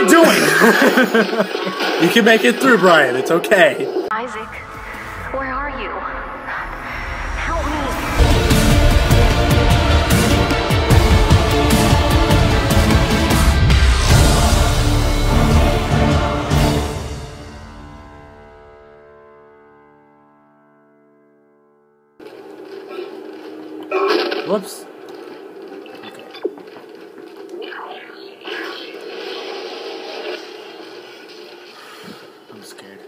I doing? You can make it through, Bryan. It's okay. Isaac, where are you? Help me. Whoops. I'm scared.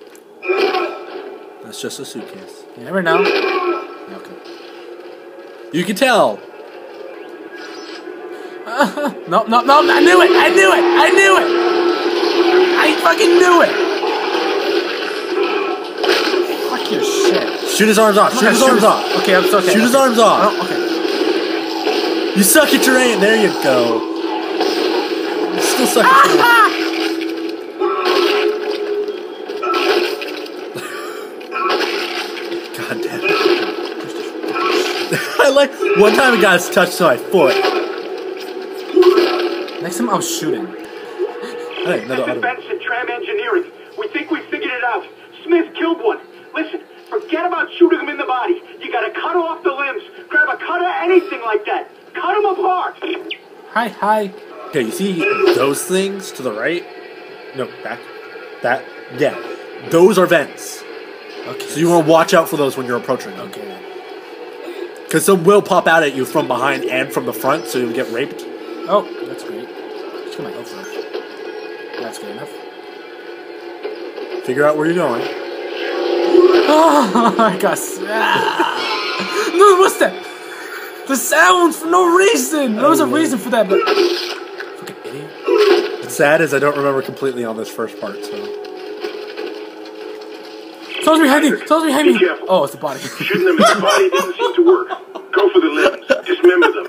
That's just a suitcase. You never know. Okay. You can tell. No, no, no! I knew it! I knew it! I knew it! I fucking knew it! Fuck your shit. Shoot his arms off. Shoot his arms off. Okay, I'm so okay. Shoot his arms off. Oh, okay. You suck at your aim. There you go. You still suck at your. One time it got touched to my foot. Next time I was shooting. Hey, another This is auto. Benson, Tram Engineering. We think we figured it out. Smith killed one. Listen, forget about shooting him in the body. You gotta cut off the limbs. Grab a cutter, anything like that. Cut him apart. Hi, hi. Okay, you see those things to the right? No, back. That, yeah. Those are vents. Okay. So you want to watch out for those when you're approaching them. Okay. Because some will pop out at you from behind and from the front, so you'll get raped. Oh, that's great. Just get my health up. That's good enough. Figure out where you're going. Oh, I got. Ah. No, what's that? The sounds for no reason. There was a reason for that, but. Fucking idiot. What's sad is I don't remember completely on this first part, so. Someone's behind me. Someone's behind me. careful. Oh, it's the body. Shooting them in the body doesn't seem to work. Go for the limbs. Dismember them.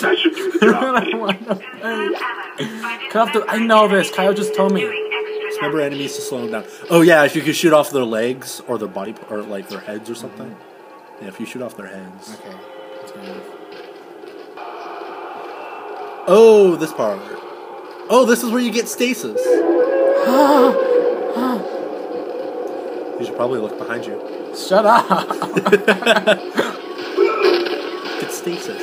That should do the I job. don't want to. Cut off the. I know this. Kyle just told me. Remember enemies to slow them down. Oh yeah, if you could shoot off their legs or their body or like their heads or something. Mm-hmm. Yeah, if you shoot off their heads. Okay. That's good enough. Oh, this part. Oh, this is where you get stasis. you should probably look behind you. Shut up. Get stasis.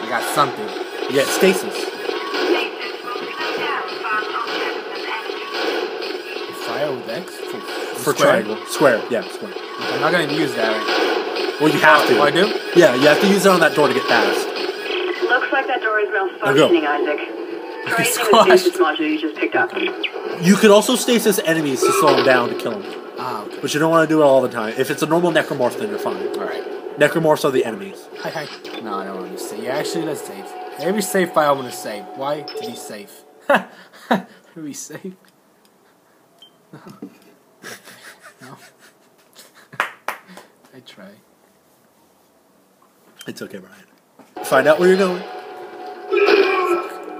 I got something. You get stasis. Fire with X for, For square? triangle. Square. Yeah, square. I'm not gonna use that. Well, you have to. Oh, I do? Yeah, you have to use it on that door to get past. Looks like that door is go. malfunctioning, Isaac. Try the Squashed. stasis module you just picked up. You could also stasis enemies to slow them down to kill them. Ah, okay. But you don't want to do it all the time. If it's a normal necromorph, then you're fine. All right. Necromorphs are the enemies. Hi, hi. No, I don't want to save. Yeah, actually, let's save. Every save file I'm gonna save. Why? To be safe. to be safe. No. I try. It's okay, Bryan. Find out where you're going.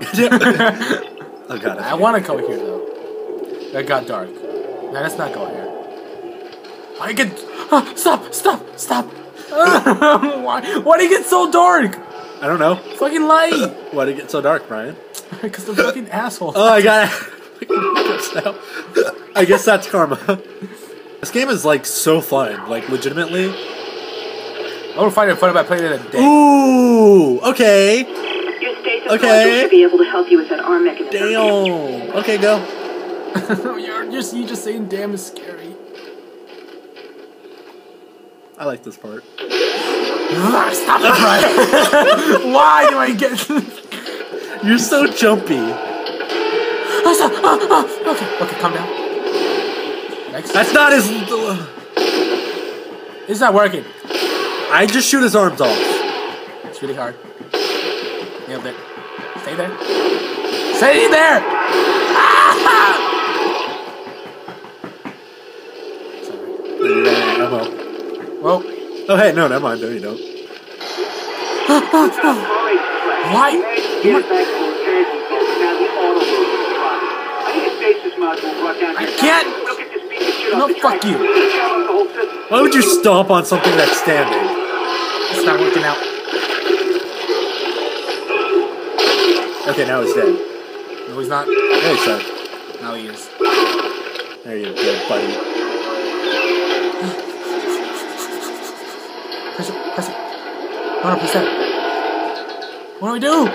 oh god. I want to go here though. It got dark. Now let's not go here. I get. Ah, stop! Stop! Stop! why? Why did it get so dark? I don't know. Fucking light! Why did it get so dark, Bryan? Because the fucking asshole. Oh, I got it. I guess that's karma. This game is like so fun. Like legitimately. I would find it fun if I played it a day. Ooh. Okay. Your stasis Okay. module should be able to help you with that arm mechanism. Damn. Okay, go. You're just you just saying damn is scary. I like this part. Ah, Stop it, Bryan! Why do I get? You're so jumpy. Stop. Ah, ah. Okay, okay, calm down. Next, That's not his. it's not working. I just shoot his arms off. It's really hard. Nailed it. Stay there. Stay there. Ah! Sorry. Well, Oh hey, no, never mind. No, you don't. why? Get it back to the Jersey, folks. Now the auto load is dropped. I need a stasis module brought down I here. can't. Look at this piece of shit No, fuck you. Jam up the whole system. Why would you stomp on something that's standing? It's not working out. Okay, now he's dead. No, he's not. There he's dead. Now he is. There you go, buddy. Press it. Press it. 100%. What do we do?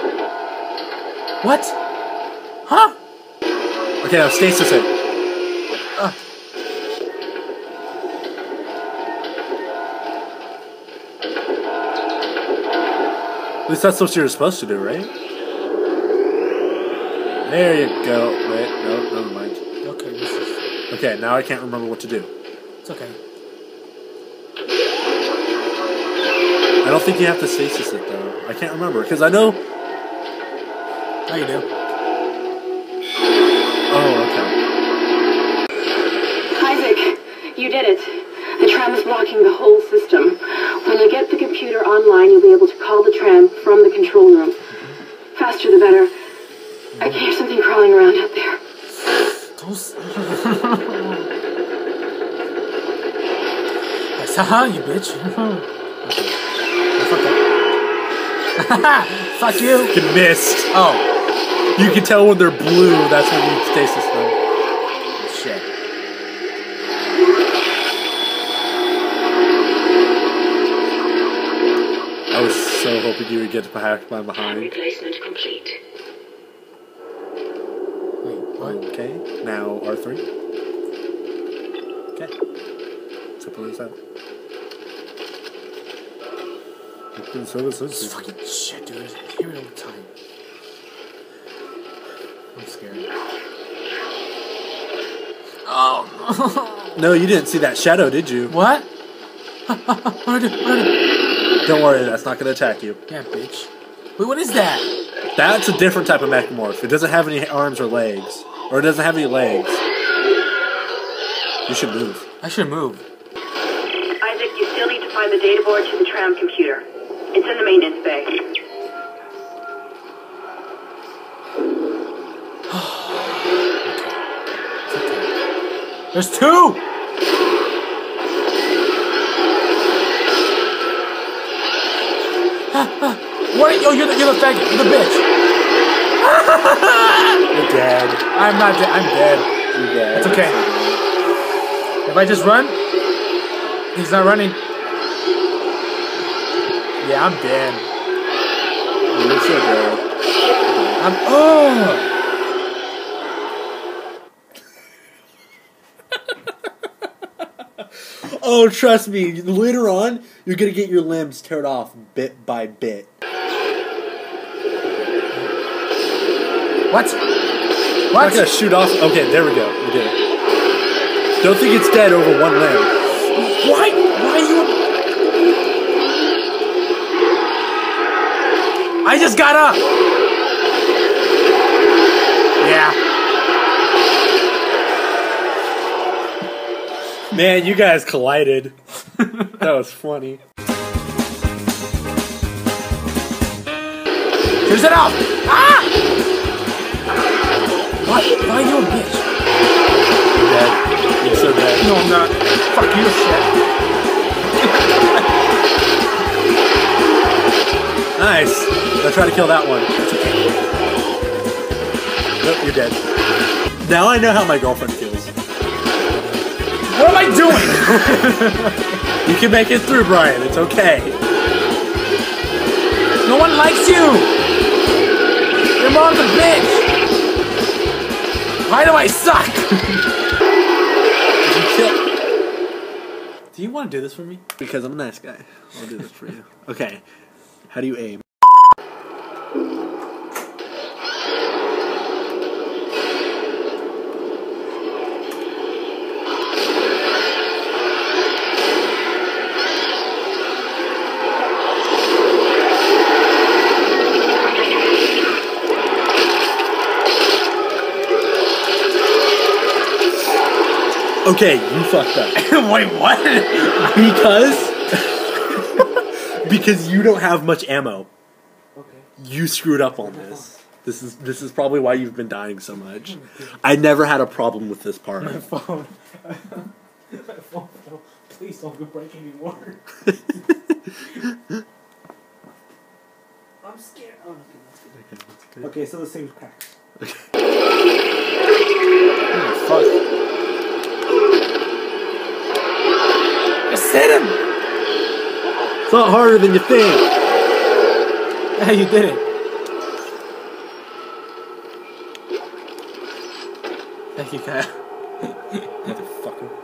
What? Huh? Okay, now stasis it. Uh. At least that's what you're supposed to do, right? There you go. Wait, no, never mind. Okay, this is. Okay, now I can't remember what to do. It's okay. I don't think you have to stasis it though. I can't remember because I know. How you do? Oh, okay. Isaac, you did it. The tram is blocking the whole system. When you get the computer online, you'll be able to call the tram from the control room. Faster the better. I can hear something crawling around out there. Those. I saw you, bitch. okay. Fuck that. Fuck you. You missed. Oh, You can tell when they're blue. That's when you stasis them. shit. I was so hoping you would get back by behind. Replacement complete. Okay, now R3. Okay. Simple as that. Open services. This fucking shit, dude. I hear it all the time. I'm scared. Oh, No, you didn't see that shadow, did you? what? what do I do? What do I do? Don't worry, that's not going to attack you. Yeah, bitch. Wait, what is that? That's a different type of necromorph. It doesn't have any arms or legs. Or it doesn't have any legs. You should move. I should move. Isaac, you still need to find the data board to the tram computer. It's in the maintenance bay. There's two! what? Yo, you're the, you're the faggot. You're the bitch. You're dead. I'm not dead. I'm dead. You're dead. It's okay. If I just run, he's not running. Yeah, I'm dead. You're so dead. I'm. Oh! Oh, trust me. Later on, you're gonna get your limbs teared off bit by bit. What? I'm gonna shoot off. Okay, there we go. We did it. Don't think it's dead over one limb. Why? Why you? I just got up. Yeah. Man, you guys collided. that was funny. Here's it out. Ah! Why? Why you a bitch? You're dead. You're so dead. No, I'm not. Fuck you, shit. Nice. Now try to kill that one. Nope, you're dead. Now I know how my girlfriend feels. What am I doing? You can make it through, Bryan. It's okay. no one likes you. Your mom's a bitch. Why do I suck? Did you kill? Do you want to do this for me? Because I'm a nice guy. I'll do this for you. Okay. How do you aim? Okay, you fucked up. Wait, what? Because because you don't have much ammo. Okay. You screwed up on this. This is this is probably why you've been dying so much. I never had a problem with this part. My phone. My phone. Please don't go break anymore. I'm scared. Oh, okay, that's good. Okay, Okay, so the same cracks. Oh, hit him! It's not harder than you think. Yeah, you did it. Thank you, Kyle. Motherfucker.